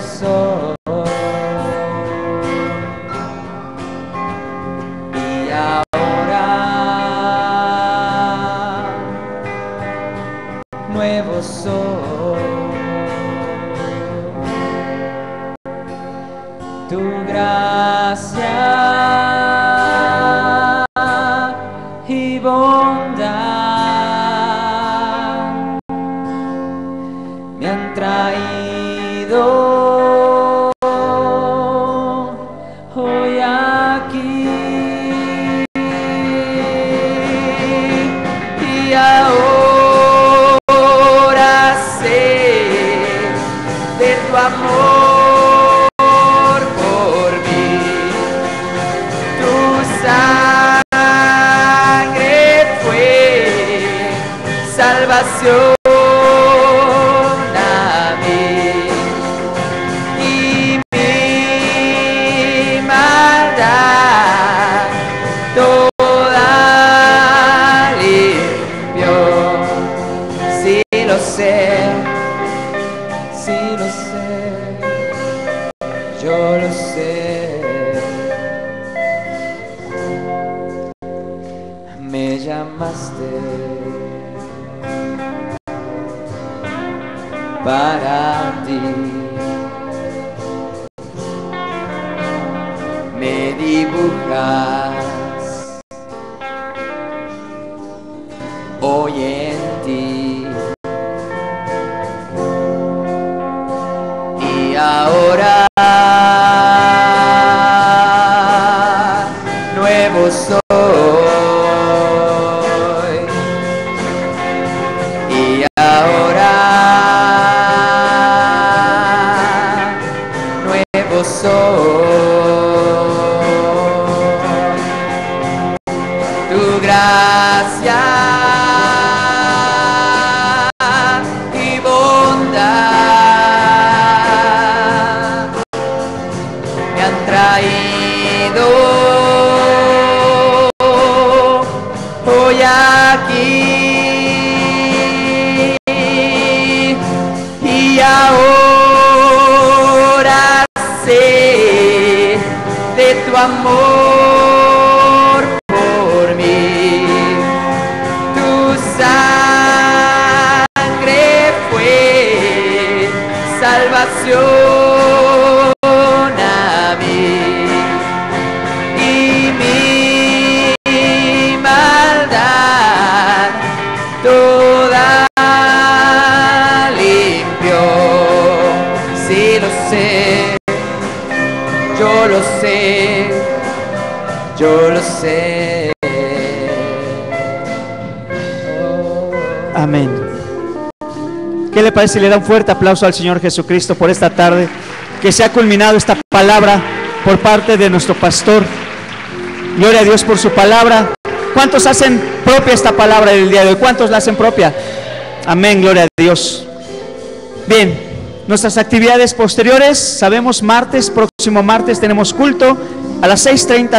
soy. Y ahora nuevo soy. Tu gracia y bondad me han traído tu amor por mí. Tu sangre fue salvación a me llamaste para ti. Me dibujas Tu gracia y bondad me han traído hoy aquí amor por mí. Tu sangre fue salvación a mí. Y mi maldad toda limpio si lo sé yo lo sé yo lo sé Amén. ¿Qué le parece si le da un fuerte aplauso al Señor Jesucristo por esta tarde? Que se ha culminado esta palabra por parte de nuestro pastor. Gloria a Dios por su palabra. ¿Cuántos hacen propia esta palabra del día de hoy? ¿Cuántos la hacen propia? Amén, gloria a Dios. Bien, nuestras actividades posteriores, sabemos martes, próximo martes tenemos culto a las 6.30